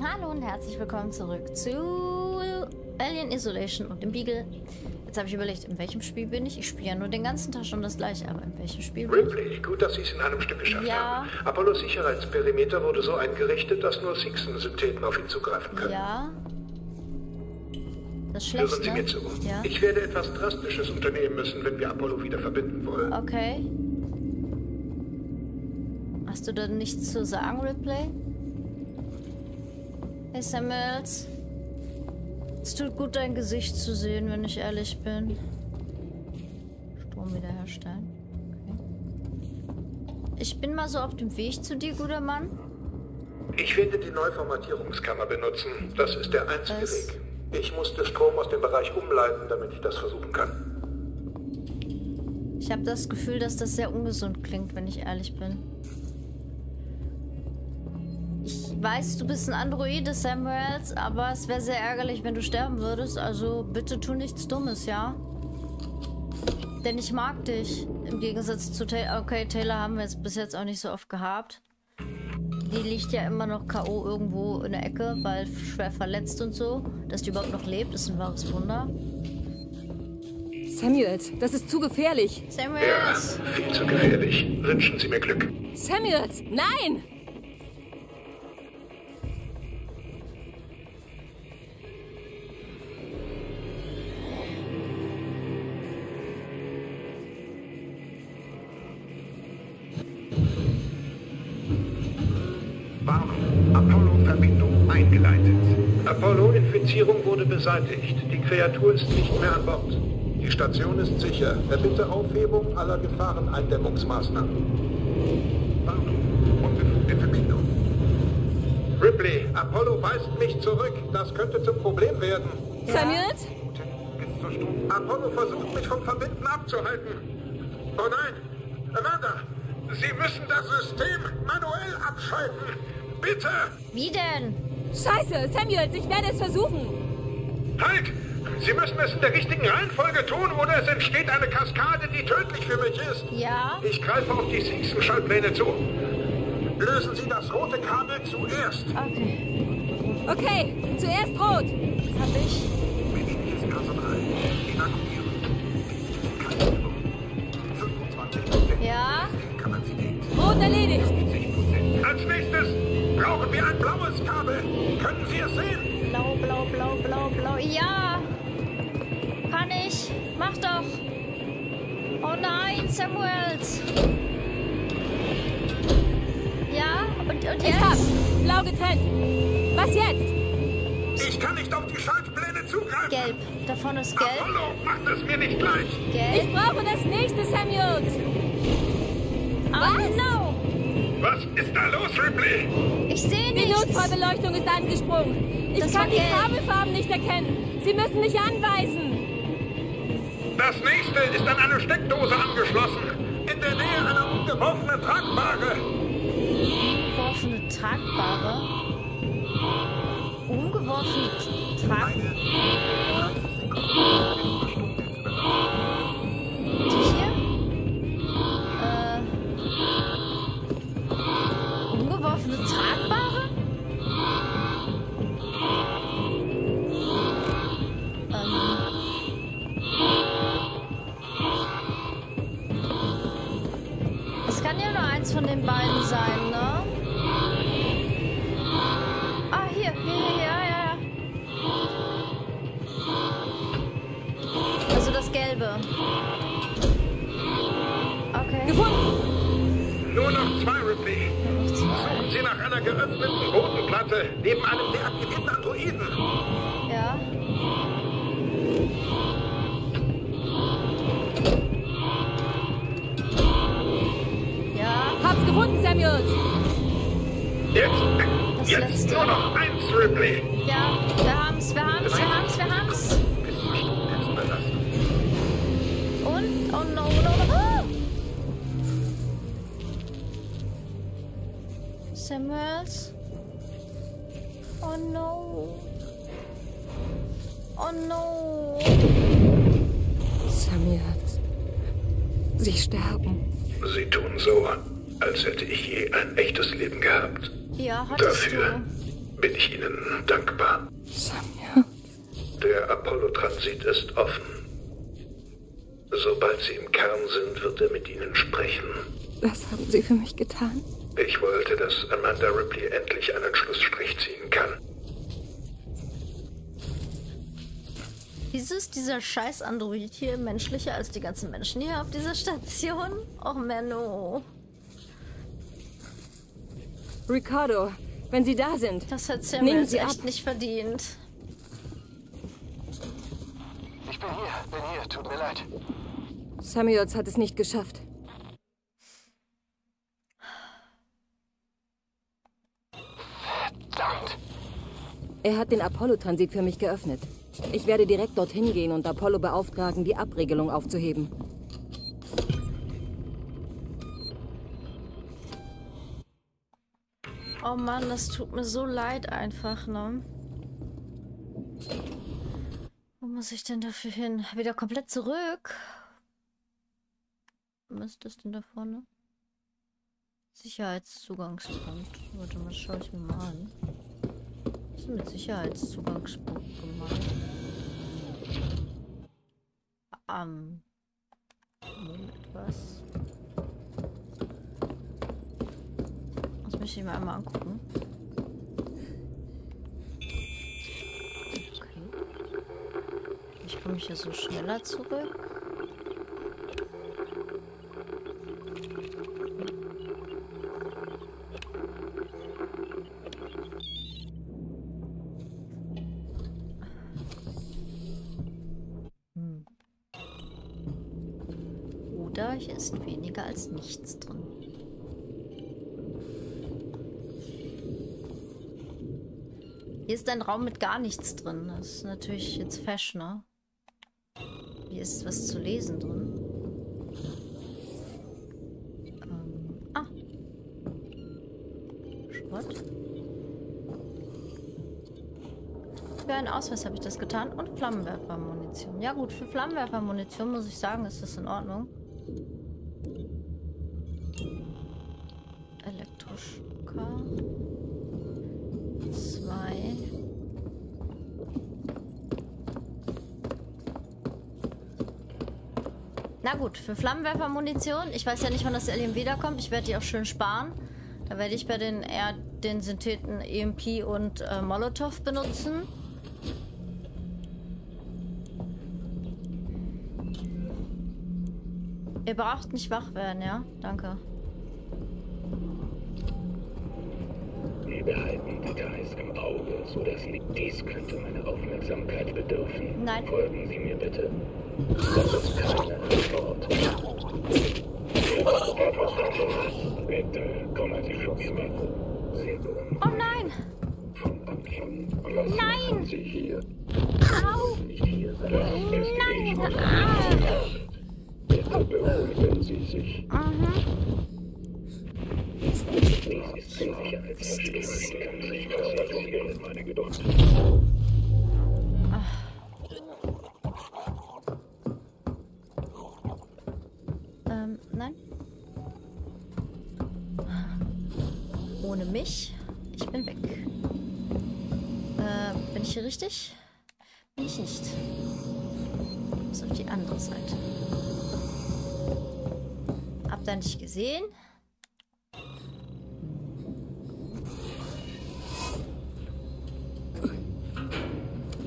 Hallo und herzlich willkommen zurück zu Alien Isolation und dem Beagle. Jetzt habe ich überlegt, in welchem Spiel bin ich? Ich spiele ja nur den ganzen Tag schon das gleiche, aber in welchem Spiel bin ich? Ripley, gut, dass Sie es in einem Stück geschafft Ja. haben. Apollos Sicherheitsperimeter wurde so eingerichtet, dass nur Sixen-Syntheten auf ihn zugreifen können. Ja. Das ist Hören schlecht, Sie ne? mir zu. Ja. Ich werde etwas Drastisches unternehmen müssen, wenn wir Apollo wieder verbinden wollen. Okay. Hast du da nichts zu sagen, Ripley? Hey Samuels. Es tut gut, dein Gesicht zu sehen, wenn ich ehrlich bin. Strom wiederherstellen. Okay. Ich bin mal so auf dem Weg zu dir, guter Mann. Ich werde die Neuformatierungskammer benutzen. Das ist der einzige Was? Weg. Ich musste Strom aus dem Bereich umleiten, damit ich das versuchen kann. Ich habe das Gefühl, dass das sehr ungesund klingt, wenn ich ehrlich bin. Weiß, du bist ein Androide, Samuels, aber es wäre sehr ärgerlich, wenn du sterben würdest. Also bitte tu nichts Dummes, ja? Denn ich mag dich. Im Gegensatz zu Taylor. Okay, Taylor haben wir jetzt bis jetzt auch nicht so oft gehabt. Die liegt ja immer noch K.O. irgendwo in der Ecke, weil schwer verletzt und so. Dass die überhaupt noch lebt, ist ein wahres Wunder. Samuels, das ist zu gefährlich. Ja, Samuels! viel zu gefährlich. Wünschen Sie mir Glück. Samuels, nein! Apollo-Infizierung wurde beseitigt. Die Kreatur ist nicht mehr an Bord. Die Station ist sicher. Erbitte Aufhebung aller Gefahreneindämmungsmaßnahmen. Warnung. Unbefugte Verbindung. Ripley, Apollo weist mich zurück. Das könnte zum Problem werden. Bis zur Stunde. Apollo versucht mich vom Verbinden abzuhalten. Oh nein! Amanda! Sie müssen das System manuell abschalten! Bitte! Wie denn? Scheiße, Samuels, ich werde es versuchen. Halt! Sie müssen es in der richtigen Reihenfolge tun, oder es entsteht eine Kaskade, die tödlich für mich ist. Ja? Ich greife auf die Season-Schaltpläne zu. Lösen Sie das rote Kabel zuerst. Okay. Okay, zuerst rot. Hab ich. Blau, blau, blau, blau, blau. Ja! Kann ich. Mach doch. Oh nein, Samuels. Ja? Und, und Ich hab's. jetzt? Blau getrennt. Was jetzt? Ich kann nicht auf die Schaltpläne zugreifen. Gelb. Da vorne ist gelb. Apollo, macht es mir nicht leicht. Ich Gelb. brauche das nächste, Samuels. Oh no! Was ist da los, Ripley? Ich sehe Die nichts. Notfallbeleuchtung ist angesprungen. Ich Das kann die gelb. Kabelfarben nicht erkennen. Sie müssen mich anweisen. Das nächste ist an eine Steckdose angeschlossen. In der Nähe einer umgeworfenen Tragbare. Umgeworfene Tragbare. Umgeworfene Trag... von den beiden sein, ne? Ah, hier, hier, hier, ja, ja, ja. Also das Gelbe. Okay. Gefunden. Nur noch zwei. Suchen Sie nach einer geöffneten Bodenplatte neben einem Androiden. Jetzt, jetzt nur noch eins, Ripley. ja, wir haben's, wir haben's, wir haben's, wir haben's. Bis zur Stundenbelastung. Und, oh no, no, no. Ah! Samuels? Oh no. Oh no. Samuels. Sie sterben. Sie tun so, als hätte ich je ein echtes Leben gehabt. Ja, Dafür bin ich Ihnen dankbar. Samuel. Der Apollo-Transit ist offen. Sobald Sie im Kern sind, wird er mit Ihnen sprechen. Was haben Sie für mich getan? Ich wollte, dass Amanda Ripley endlich einen Schlussstrich ziehen kann. Wieso ist dieser scheiß Android hier menschlicher als die ganzen Menschen hier auf dieser Station? Och, Menno. Ricardo, wenn Sie da sind. Das hat Nehmen Samuel Sie echt ab. nicht verdient. Ich bin hier, bin hier, tut mir leid. Samuels hat es nicht geschafft. Verdammt. Er hat den Apollo-Transit für mich geöffnet. Ich werde direkt dorthin gehen und Apollo beauftragen, die Abregelung aufzuheben. Oh Mann, das tut mir so leid einfach, ne? Wo muss ich denn dafür hin? Wieder komplett zurück? Was ist das denn da vorne? Sicherheitszugangspunkt. Warte mal, schau ich mir mal an. Was ist mit Sicherheitszugangspunkt gemeint? Ähm. Moment, was? Möchte ich mir einmal angucken. Okay. Ich komme hier so schneller zurück. Hm. Oder hier ist weniger als nichts drin. Hier ist ein Raum mit gar nichts drin. Das ist natürlich jetzt fesch, ne? Hier ist was zu lesen drin. Ähm, ah. Schrott. Für einen Ausweis habe ich das getan und Flammenwerfermunition. Ja gut, für Flammenwerfermunition muss ich sagen, ist das in Ordnung. Gut, für Flammenwerfermunition. Ich weiß ja nicht, wann das Alien wiederkommt. Ich werde die auch schön sparen. Da werde ich bei den eher den Syntheten EMP und äh, Molotow benutzen. Ihr braucht nicht wach werden, ja? Danke. Wir behalten Details im Auge, sodass dies könnte meine Aufmerksamkeit bedürfen. Nein. Folgen Sie mir bitte. Das ist keine Antwort. Etwas anderes. Bitte kommen Sie schon mit. Sie Oh nein! Was Nein! hier? Au! Nein! Ah! Bitte beruhigen Sie sich. Mhm. Dies ist ein Sicherheitsverstoß. Ich kann nicht verstehen, meine Geduld. Mich. Ich bin weg. Äh, bin ich hier richtig? Bin ich nicht. Muss auf die andere Seite. Hab da nicht gesehen.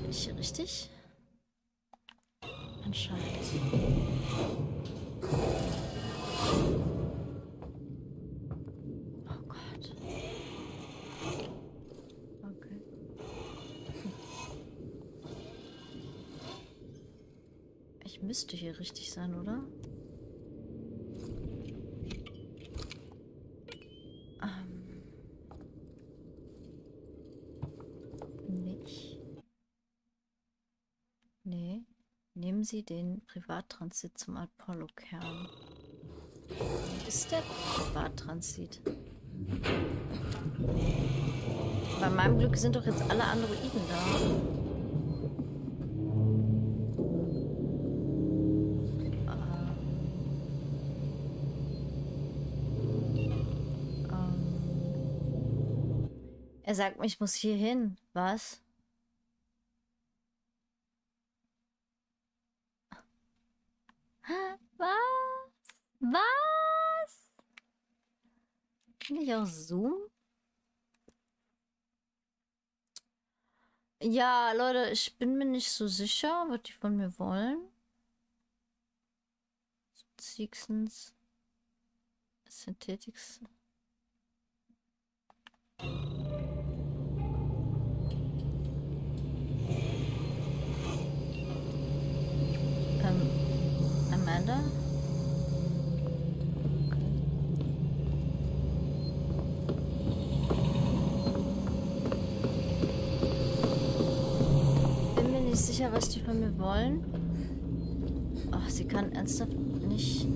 Bin ich hier richtig? Anscheinend. Oh Gott. Okay. Ich müsste hier richtig sein, oder? Ähm. Nicht. Nee. Nehmen Sie den Privattransit zum Apollo-Kern. Ist der Privattransit? Bei meinem Glück sind doch jetzt alle Androiden da. Er sagt mir, ich muss hier hin. Was? Was? Was? Kann ich auch zoomen? Ja, Leute, ich bin mir nicht so sicher, was die von mir wollen. Subsistence. Synthetics. Amanda? Bin mir nicht sicher, was die von mir wollen. Ach, sie kann ernsthaft nicht.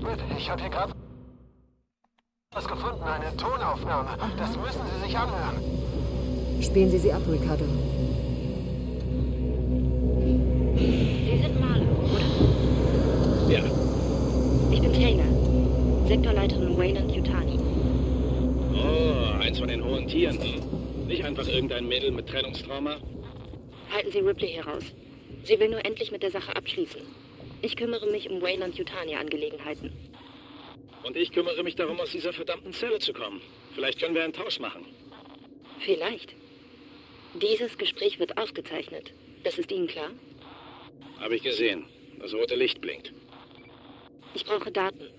Mit, ich habe hier gerade was gefunden, eine Tonaufnahme. Das müssen Sie sich anhören. Spielen Sie sie ab, Ricardo. Sie sind Marlo, oder? Ja. Ich bin Taylor. Sektorleiterin Wayland Yutani. Oh, eins von den hohen Tieren. Nicht einfach irgendein Mädel mit Trennungstrauma? Halten Sie Ripley hier raus. Sie will nur endlich mit der Sache abschließen. Ich kümmere mich um Wayland Yutani Angelegenheiten. Und ich kümmere mich darum, aus dieser verdammten Zelle zu kommen. Vielleicht können wir einen Tausch machen. Vielleicht. Dieses Gespräch wird aufgezeichnet. Das ist Ihnen klar? Habe ich gesehen. Das rote Licht blinkt. Ich brauche Daten.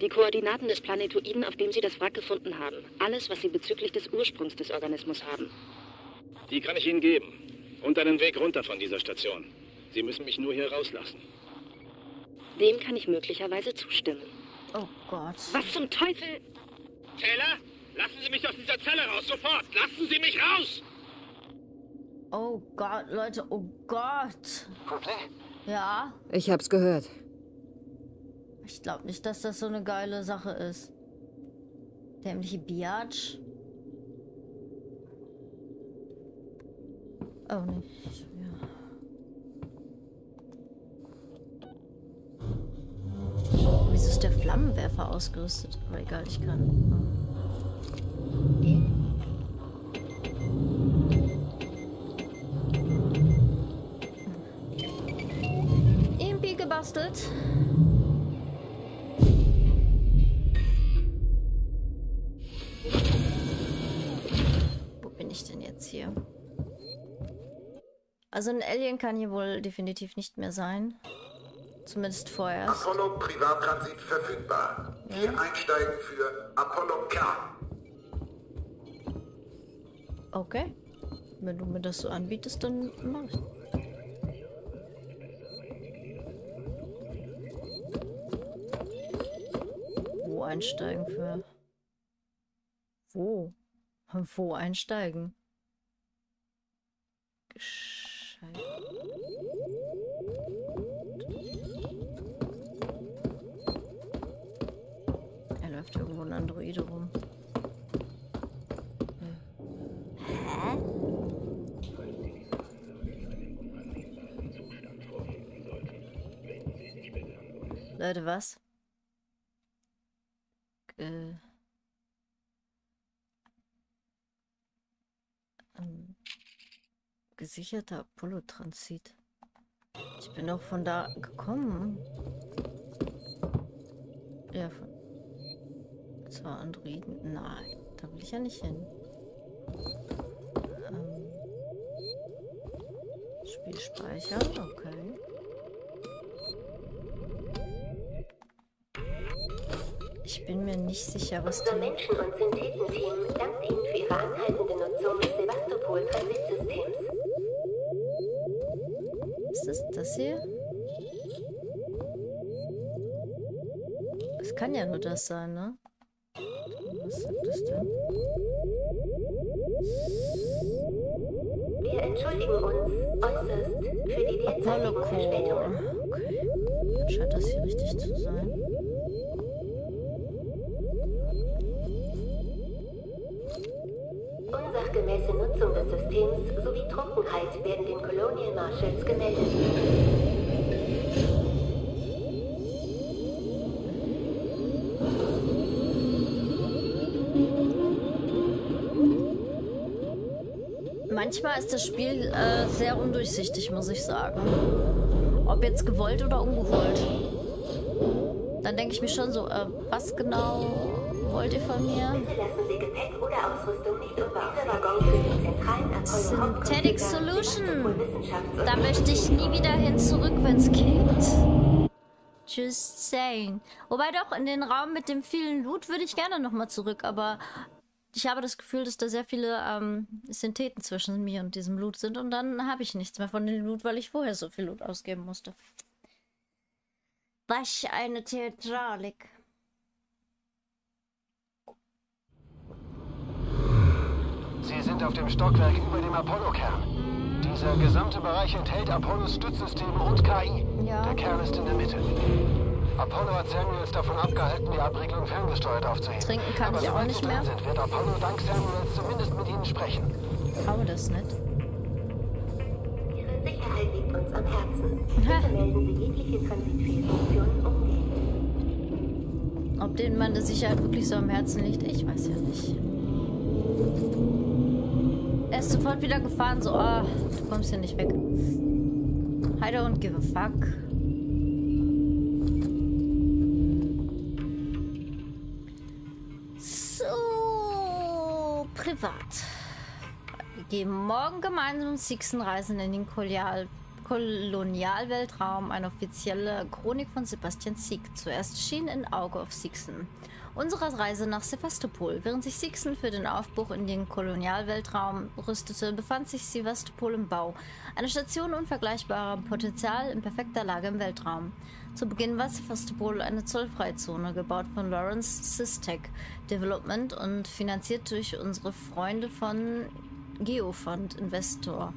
Die Koordinaten des Planetoiden, auf dem Sie das Wrack gefunden haben. Alles, was Sie bezüglich des Ursprungs des Organismus haben. Die kann ich Ihnen geben. Und einen Weg runter von dieser Station. Sie müssen mich nur hier rauslassen. Dem kann ich möglicherweise zustimmen. Oh Gott. Was zum Teufel? Taylor, lassen Sie mich aus dieser Zelle raus, sofort! Lassen Sie mich raus! Oh Gott, Leute, oh Gott. Ja, Ich hab's gehört. ich glaube nicht, dass das so eine geile Sache ist. Dämliche Biatch. Oh, nicht. Ja. Wieso ist der Flammenwerfer ausgerüstet? Aber egal, ich kann. Oh. Eh. Impi gebastelt. Wo bin ich denn jetzt hier? Also ein Alien kann hier wohl definitiv nicht mehr sein. Zumindest vorerst. Apollo Privattransit verfügbar. Hier einsteigen für Apollo Kern. Okay. Wenn du mir das so anbietest, dann mach ich. Wo einsteigen für? Wo? Wo einsteigen? Gescheit. Leute, was? Äh. Ähm, gesicherter Apollo-Transit. Ich bin doch von da gekommen. Ja, von. Zwar Androiden. Nein, da will ich ja nicht hin. Ähm, Spiel speichern, okay. Ich bin mir nicht sicher, was die... Menschen- und Synthetenteam dankt Ihnen für Ihre anhaltende Nutzung des Sevastopol-Transitsystems. Ist das das hier? Es kann ja nur das sein, ne? Was ist das denn? Wir entschuldigen uns äußerst für die Verspätungen. Core. Okay. Scheint das hier Alarmsignals werden den Colonial Marshals gemeldet. Manchmal ist das Spiel äh, sehr undurchsichtig, muss ich sagen. Ob jetzt gewollt oder ungewollt. Dann denke ich mir schon so, äh, was genau wollt ihr von mir? Synthetic Solution. Da möchte ich nie wieder hin zurück, wenn es geht. Just saying. Wobei doch, in den Raum mit dem vielen Loot würde ich gerne nochmal zurück, aber ich habe das Gefühl, dass da sehr viele ähm, Syntheten zwischen mir und diesem Loot sind und dann habe ich nichts mehr von dem Loot, weil ich vorher so viel Loot ausgeben musste. Was eine Theatralik. Sind auf dem Stockwerk über dem Apollo-Kern. Dieser gesamte Bereich enthält Apollos Stützsysteme und KI. Ja. Der Kern ist in der Mitte. Apollo hat Samuels davon abgehalten, die Abriegelung ferngesteuert aufzuheben. Trinken kann Aber ich auch nicht mehr. Sind, wird Apollo dank Samuels zumindest mit Ihnen sprechen. Hau das nicht. Ihre Sicherheit liegt uns am Herzen. Bitte melden Sie jegliche Transitfehlfunktionen umgehend. Ob denen meine Sicherheit wirklich so am Herzen liegt, ich weiß ja nicht. Ist sofort wieder gefahren, so, ah, du kommst hier nicht weg. I don't give a fuck. So, privat. Wir gehen morgen gemeinsam Sixen reisen in den Kolonial Kolonialweltraum, eine offizielle Chronik von Sebastian Sieg. Zuerst erschien in Auge of Sixen. Unsere Reise nach Sevastopol. Während sich Sixen für den Aufbruch in den Kolonialweltraum rüstete, befand sich Sevastopol im Bau. Eine Station unvergleichbarem Potenzial in perfekter Lage im Weltraum. Zu Beginn war Sevastopol eine Zollfreizone, gebaut von Lawrence Systech Development und finanziert durch unsere Freunde von Geofund Investor.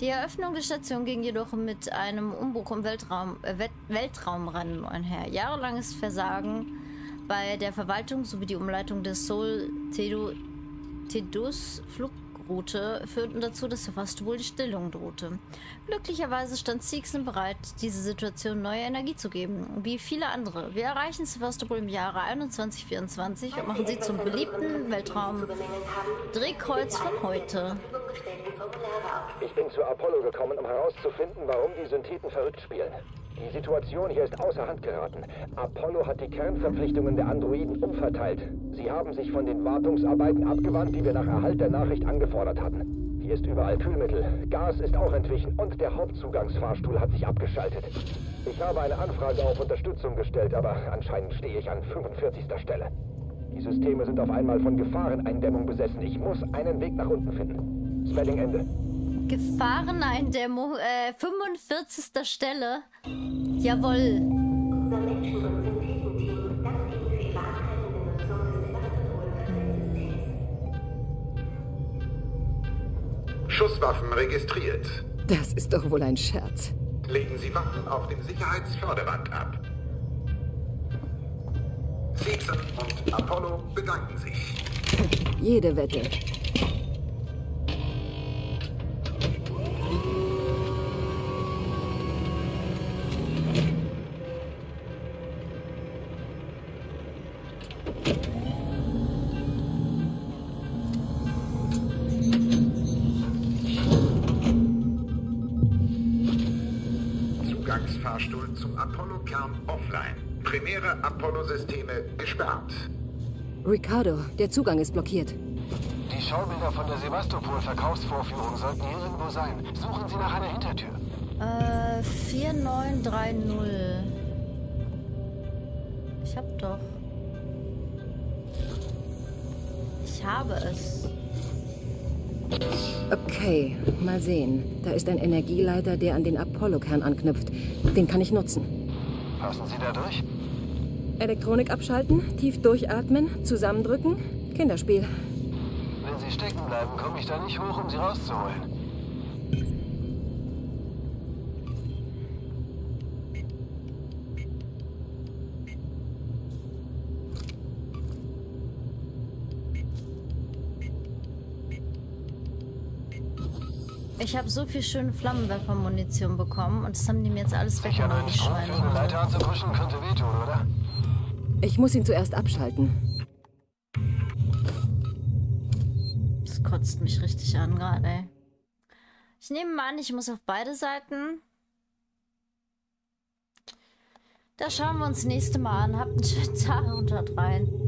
Die Eröffnung der Station ging jedoch mit einem Umbruch im Weltraum, äh, Welt- Weltraumrennen einher. Jahrelanges Versagen bei der Verwaltung sowie die Umleitung der Tedo Tedus Flugroute führten dazu, dass Sevastopol die Stillung drohte. Glücklicherweise stand Siegsen bereit, diese Situation neue Energie zu geben, wie viele andere. Wir erreichen Sevastopol im Jahre 2124 und machen sie zum beliebten Weltraum-Drehkreuz von heute. Ich bin zu Apollo gekommen, um herauszufinden, warum die Syntheten verrückt spielen. Die Situation hier ist außer Hand geraten. Apollo hat die Kernverpflichtungen der Androiden umverteilt. Sie haben sich von den Wartungsarbeiten abgewandt, die wir nach Erhalt der Nachricht angefordert hatten. Hier ist überall Kühlmittel. Gas ist auch entwichen und der Hauptzugangsfahrstuhl hat sich abgeschaltet. Ich habe eine Anfrage auf Unterstützung gestellt, aber anscheinend stehe ich an 45. Stelle. Die Systeme sind auf einmal von Gefahreneindämmung besessen. Ich muss einen Weg nach unten finden. Spelling Ende. Gefahreneindämmung, äh, 45. Stelle. Sevastopol-Transitsystems. Schusswaffen registriert. Das ist doch wohl ein Scherz. Legen Sie Waffen auf dem Sicherheitsförderband ab. Season und Apollo bedanken sich. Jede Wette. Gesperrt. Ricardo, der Zugang ist blockiert. Die Schaubilder von der Sevastopol-Verkaufsvorführung sollten hier irgendwo sein. Suchen Sie nach einer Hintertür. Äh, 4930. Ich hab doch. Ich habe es. Okay, mal sehen. Da ist ein Energieleiter, der an den Apollo-Kern anknüpft. Den kann ich nutzen. Passen Sie da durch? Elektronik abschalten, tief durchatmen, zusammendrücken. Kinderspiel. Wenn Sie stecken bleiben, komme ich da nicht hoch, um Sie rauszuholen. Ich habe so viel schöne Flammenwerfermunition bekommen und das haben die mir jetzt alles Sicher weggenommen, eine Schweine. Leiter anzupushen könnte wehtun, oder? Ich muss ihn zuerst abschalten. Das kotzt mich richtig an gerade, ey. Ich nehme mal an, ich muss auf beide Seiten. Da schauen wir uns nächste Mal an. Habt einen schönen Tag und haut rein.